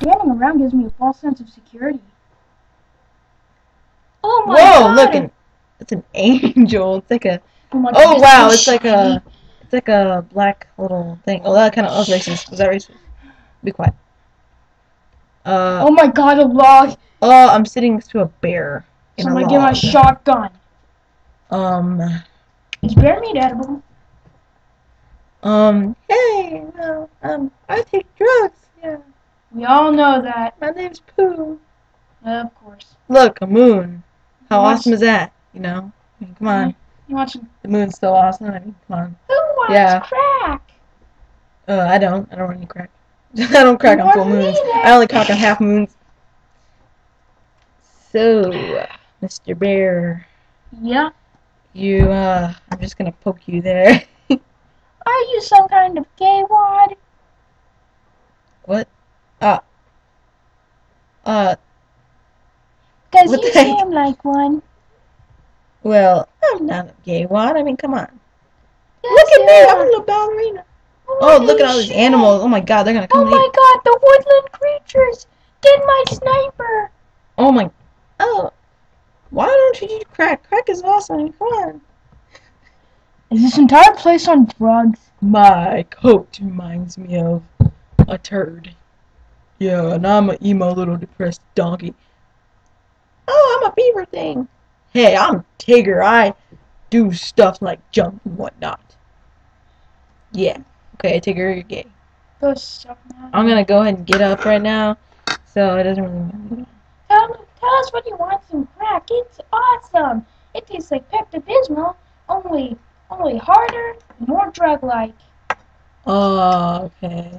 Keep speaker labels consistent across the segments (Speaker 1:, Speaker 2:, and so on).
Speaker 1: standing around gives me a false sense of security. Oh my
Speaker 2: Whoa,
Speaker 1: god! Whoa!
Speaker 2: Look, an, it's an angel. It's like a.
Speaker 1: oh, my
Speaker 2: Oh
Speaker 1: God,
Speaker 2: wow,
Speaker 1: so
Speaker 2: it's like a. It's like a black little thing. Oh, that kind of. was racist. Was that racist? Be quiet. Uh
Speaker 1: Oh my god, a log!
Speaker 2: oh, I'm sitting next to a bear. In
Speaker 1: So I'm
Speaker 2: a
Speaker 1: gonna get my shotgun.
Speaker 2: Um.
Speaker 1: Is bear meat edible?
Speaker 2: Um. Hey, no, um, I take drugs. Yeah,
Speaker 1: We all know that.
Speaker 2: my name's Pooh.
Speaker 1: Of course.
Speaker 2: Look, a moon. How awesome is that? You know. I mean, come on,
Speaker 1: You some?
Speaker 2: the moon's so awesome. I mean, come on.
Speaker 1: Who wants
Speaker 2: Yeah.
Speaker 1: crack?
Speaker 2: Uh, I don't. I don't want any crack. I don't crack on full moons.
Speaker 1: either.
Speaker 2: I only crack on half moons. So, Mr. Bear,
Speaker 1: Yeah.
Speaker 2: you, uh, I'm just gonna poke you there.
Speaker 1: Are you some kind of gay wad?
Speaker 2: what? Uh. Uh, What
Speaker 1: you seem like one.
Speaker 2: well, I'm not a gay wad. I mean, come on.
Speaker 1: Yes,
Speaker 2: Look at me! I'm a little ballerina. Oh,
Speaker 1: Holy
Speaker 2: look at all these
Speaker 1: shit.
Speaker 2: animals. Oh my god, they're gonna
Speaker 1: Oh
Speaker 2: come and
Speaker 1: my
Speaker 2: eat.
Speaker 1: god, the woodland creatures! Get my sniper!
Speaker 2: Oh my. Oh. Why don't you do crack? Crack is awesome. Come on.
Speaker 1: Is this entire place on drugs?
Speaker 2: My coat reminds me of a turd. Yeah, and I'm an emo little depressed donkey. Oh, I'm a beaver thing. Hey, I'm Tigger. I do stuff like jump and whatnot. Yeah. Okay, Tigger, you're gay.
Speaker 1: Go suck my
Speaker 2: I'm gonna go ahead and get up right now, so it doesn't really matter.
Speaker 1: Tell, tell us what you want some crack. It's awesome. It tastes like Pepto Bismol, only only harder, more drug-like.
Speaker 2: Oh, okay.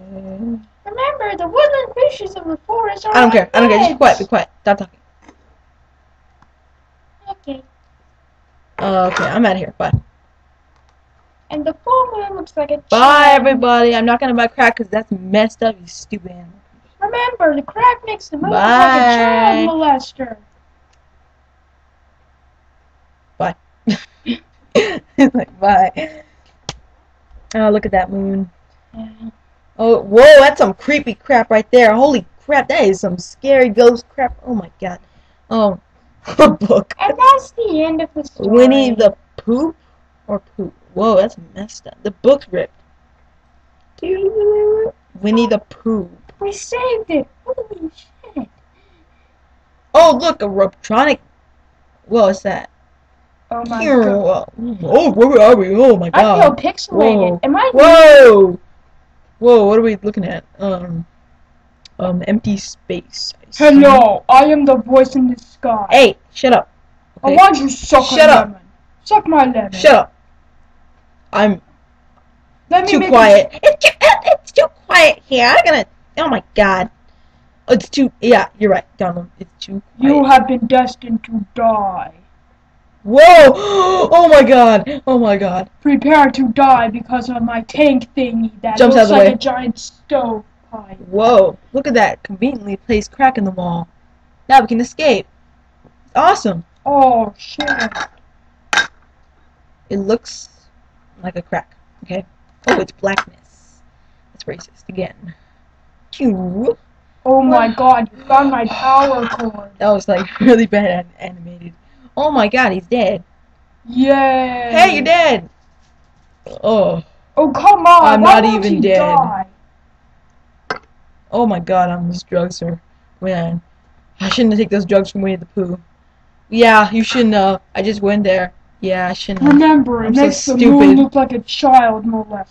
Speaker 1: Remember, the woodland creatures of the forest are
Speaker 2: I don't care. I don't care. Just be quiet. Be quiet. Stop talking.
Speaker 1: Okay.
Speaker 2: Uh, okay, I'm out of here. Bye.
Speaker 1: And the full moon looks like a
Speaker 2: Bye, everybody. I'm not gonna buy crack because that's messed up. You stupid animal.
Speaker 1: Remember, the crack makes the moon look like a child molester. Bye.
Speaker 2: like, bye. Oh, look at that moon.
Speaker 1: Yeah.
Speaker 2: Oh, whoa, that's some creepy crap right there. Holy crap, that is some scary ghost crap. Oh my god. Oh, a book.
Speaker 1: And that's the end of the story.
Speaker 2: Winnie the Poop or Poop? Whoa, that's messed up. The book's ripped. Winnie the Pooh.
Speaker 1: We saved it. Holy shit.
Speaker 2: Oh, look, a Robtronic. What was that?
Speaker 1: Oh my
Speaker 2: Here,
Speaker 1: god.
Speaker 2: Oh, where are we? Oh my god.
Speaker 1: I feel pixelated.
Speaker 2: Whoa.
Speaker 1: Am I
Speaker 2: Whoa! Whoa, what are we looking at? Um, um, empty space. I.
Speaker 1: Hello, I am the voice in the sky.
Speaker 2: Hey, shut up.
Speaker 1: I want you to suck
Speaker 2: Shut up.
Speaker 1: lemon. Suck my lemon.
Speaker 2: Shut up. I'm
Speaker 1: Let me
Speaker 2: too quiet. It's too, it's too quiet here. I'm gonna. Oh my god. It's too. Yeah, you're right, Donald. It's too
Speaker 1: A, you have been destined to die.
Speaker 2: Whoa! Oh my god. Oh my god.
Speaker 1: Prepare to die because of my tank thingy that
Speaker 2: Jumps out
Speaker 1: looks
Speaker 2: of the
Speaker 1: like
Speaker 2: way.
Speaker 1: a giant stovepipe.
Speaker 2: Whoa! Look at that conveniently placed crack in the wall. Now we can escape. It's awesome.
Speaker 1: Oh shit.
Speaker 2: It looks like a crack. Okay. Oh, it's blackness. That's racist again.
Speaker 1: Oh my god, you found my power cord.
Speaker 2: That was like really bad animated. Oh my god, he's dead.
Speaker 1: Yay.
Speaker 2: Hey, you're dead. Oh.
Speaker 1: Oh come on.
Speaker 2: I'm
Speaker 1: why
Speaker 2: not even dead.
Speaker 1: Die?
Speaker 2: Oh my god, I'm these drugs are man. I shouldn't have taken those drugs from Winnie the Pooh. Yeah, you shouldn't have. I just went there. Yeah, I shouldn't have.
Speaker 1: Remember, it
Speaker 2: I'm so
Speaker 1: makes the
Speaker 2: stupid.
Speaker 1: moon look like a child molester.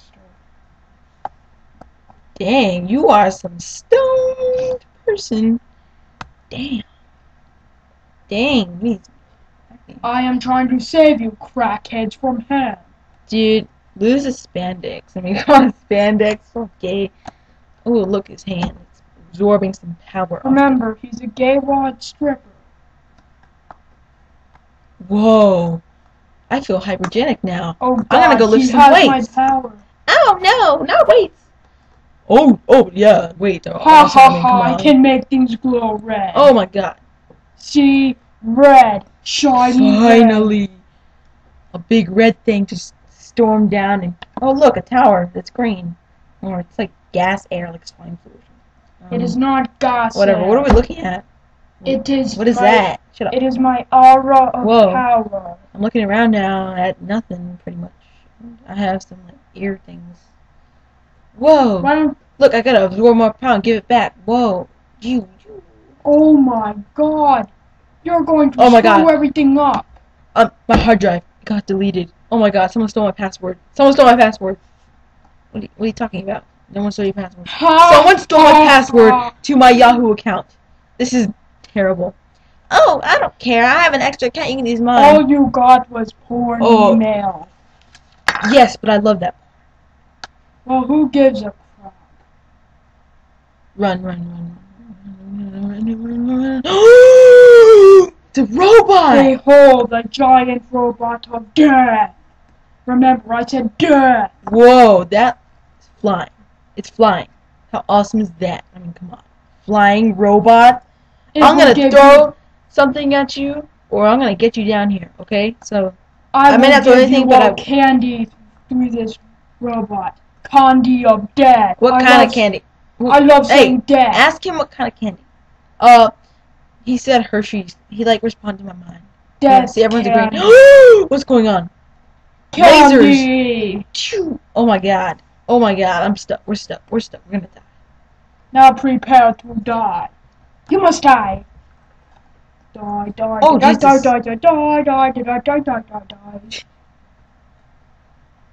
Speaker 2: Dang, you are some stoned person. Damn. Dang, me.
Speaker 1: I am trying to save you, crackheads from hell.
Speaker 2: Dude, lose the spandex. I mean, on, spandex. So gay. Oh, look, his hand. It's absorbing some power.
Speaker 1: Remember, he's a gay wad stripper.
Speaker 2: Whoa. I feel hypergenic now.
Speaker 1: Oh god,
Speaker 2: gonna go lift some weights. Oh, no, no, wait. Oh, oh, yeah, wait.
Speaker 1: Ha
Speaker 2: I
Speaker 1: ha ha, I can make things glow red.
Speaker 2: Oh my god.
Speaker 1: See? Red. Shiny red.
Speaker 2: Finally. A big red thing just stormed down and. Oh, look, a tower that's green. Or it's like gas air, like swine flu.
Speaker 1: It is
Speaker 2: Um,
Speaker 1: not gas
Speaker 2: Whatever. What are we looking at?
Speaker 1: It is.
Speaker 2: What is
Speaker 1: my-
Speaker 2: that? Shut up.
Speaker 1: It is my aura of
Speaker 2: Whoa.
Speaker 1: power.
Speaker 2: I'm looking around now at nothing, pretty much. I have some like ear things. Whoa! Look, I gotta absorb more power and give it back. Whoa! You, you.
Speaker 1: Oh my god. You're going to
Speaker 2: Oh my
Speaker 1: screw
Speaker 2: God.
Speaker 1: everything up.
Speaker 2: Um, my hard drive got deleted. Oh my god! Someone stole my password. Someone stole my password. What are you, what are you talking about? No one stole your password.
Speaker 1: Ha,
Speaker 2: Someone stole my password
Speaker 1: ha.
Speaker 2: to my Yahoo account. This is terrible. Oh, I don't care. I have an extra account. You can use mine.
Speaker 1: All you got was porn
Speaker 2: Oh.
Speaker 1: email.
Speaker 2: Yes, but I love that.
Speaker 1: Well, who gives a crap?
Speaker 2: Run, run, run, run, run, run, run, run, run. It's a robot.
Speaker 1: Behold, the giant robot of death. Remember, I said death.
Speaker 2: Whoa, that's flying. It's flying. How awesome is that? I mean, come on. Flying robot.
Speaker 1: It
Speaker 2: I'm gonna throw
Speaker 1: you-
Speaker 2: something at you, or I'm gonna get you down here. Okay? So
Speaker 1: I,
Speaker 2: I may not throw anything, but I-
Speaker 1: candy through this robot. Candy of death.
Speaker 2: what
Speaker 1: I
Speaker 2: kind
Speaker 1: love,
Speaker 2: of candy?
Speaker 1: I love
Speaker 2: Hey,
Speaker 1: saying death.
Speaker 2: Ask him what kind of candy. Uh, he said Hershey's. He like responded to my mind. Yeah, see, everyone's
Speaker 1: candy.
Speaker 2: agreeing. What's going on?
Speaker 1: Candy.
Speaker 2: Phew. Oh my god. Oh my god. I'm stuck. We're stuck. We're stuck. We're gonna die.
Speaker 1: Now prepare to die. You must die. Die, die,
Speaker 2: Oh,
Speaker 1: die, die, die, die, die, die, die, die, die, die, die.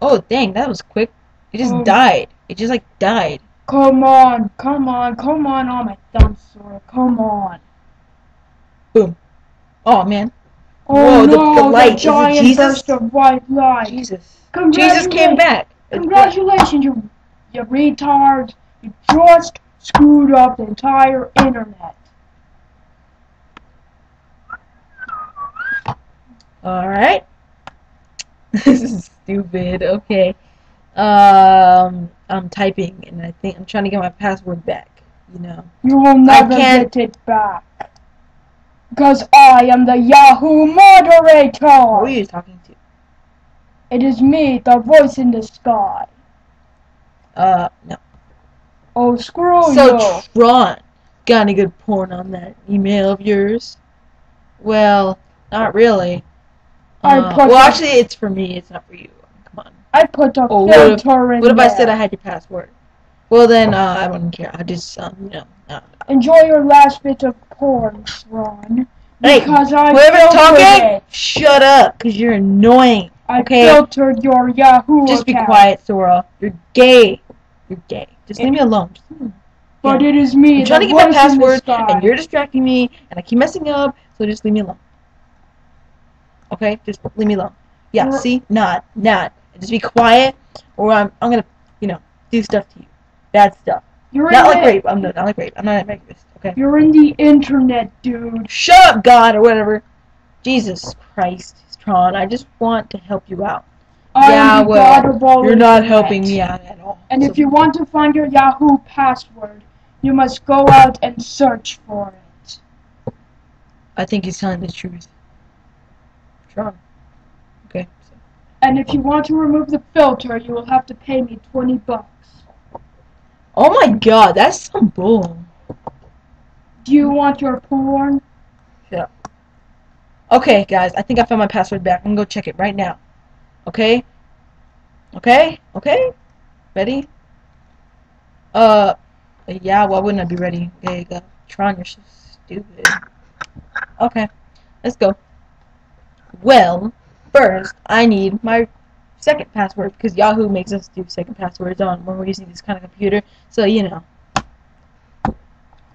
Speaker 2: Oh dang, that was quick. It just
Speaker 1: Oh.
Speaker 2: died. It just like died.
Speaker 1: Come on, come on, come on, oh my thumb sore, come on.
Speaker 2: Oh man.
Speaker 1: Oh
Speaker 2: Whoa, the-
Speaker 1: no,
Speaker 2: the light, is it
Speaker 1: giant
Speaker 2: Jesus?
Speaker 1: burst of white light.
Speaker 2: Jesus. Jesus came back.
Speaker 1: Congratulations, you, you retard. You just screwed up the entire internet.
Speaker 2: Alright. this is stupid. Okay. Um I'm typing and I think I'm trying to get my password back, you know.
Speaker 1: You will never get it back. Because I am the Yahoo moderator!
Speaker 2: Who are you talking to?
Speaker 1: It is me, the voice in the sky.
Speaker 2: Uh no.
Speaker 1: Oh, screw
Speaker 2: So
Speaker 1: you.
Speaker 2: Tron, got any good porn on that email of yours? Well, not really.
Speaker 1: I
Speaker 2: Uh,
Speaker 1: put
Speaker 2: well, actually, it's for me. It's not for you. Come on.
Speaker 1: I put a
Speaker 2: Oh, what if-
Speaker 1: filter in
Speaker 2: What if I said I had your password? Well, then uh, I wouldn't care. I just, um, you know.
Speaker 1: Enjoy your last bit of porn, Ron.
Speaker 2: Hey,
Speaker 1: Because I
Speaker 2: whoever's talking,
Speaker 1: it.
Speaker 2: shut up, cause you're annoying.
Speaker 1: I
Speaker 2: okay.
Speaker 1: filtered your Yahoo
Speaker 2: Just be quiet, Sora. You're gay. You're gay. Just leave me alone. Just leave me alone.
Speaker 1: But
Speaker 2: Yeah.
Speaker 1: it is me,
Speaker 2: I'm trying to get my password, and you're distracting me, and I keep messing up. So just leave me alone. Okay, just leave me alone. Yeah, see, Not. Not. Just be quiet, or I'm, I'm gonna, you know, do stuff to you, bad stuff.
Speaker 1: You're
Speaker 2: Not
Speaker 1: in
Speaker 2: like
Speaker 1: the,
Speaker 2: rape. I'm not, not like rape. I'm not a rapist. Okay.
Speaker 1: You're in the internet, dude.
Speaker 2: Shut up, God, or whatever. Jesus Christ, Tron. I just want to help you out.
Speaker 1: I
Speaker 2: yeah,
Speaker 1: am
Speaker 2: well,
Speaker 1: god of all
Speaker 2: you're not
Speaker 1: internet.
Speaker 2: helping me out at all.
Speaker 1: And
Speaker 2: So-
Speaker 1: if you want to find your Yahoo password, you must go out and search for it.
Speaker 2: I think he's telling the truth. Tron. Okay. So.
Speaker 1: And if you want to remove the filter, you will have to pay me 20 bucks.
Speaker 2: Oh my God, that's some bull.
Speaker 1: Do you want your porn? Yeah.
Speaker 2: Okay, guys, I think I found my password back. I'm gonna go check it right now. Okay? Okay? Okay? Ready? Uh, yeah, why wouldn't I be ready? There you go. Tron, you're so stupid. Okay, let's go. Well, first, I need my second password because Yahoo makes us do second passwords on when we're using this kind of computer. So, you know.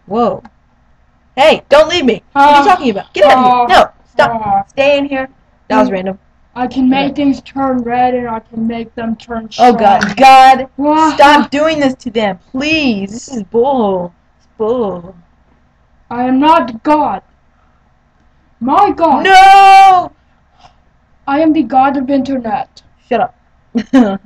Speaker 2: Whoa. Hey, don't leave me. What are you
Speaker 1: Uh,
Speaker 2: talking about? Get out of here. No, stop.
Speaker 1: Uh,
Speaker 2: Stay in here. That was
Speaker 1: Mm.
Speaker 2: random.
Speaker 1: I can make things turn red and I can make them turn
Speaker 2: Oh god, God, stop doing this to them, please. This is bull. It's bull.
Speaker 1: I am not God. My God.
Speaker 2: No!
Speaker 1: I am the God of internet.
Speaker 2: Shut up.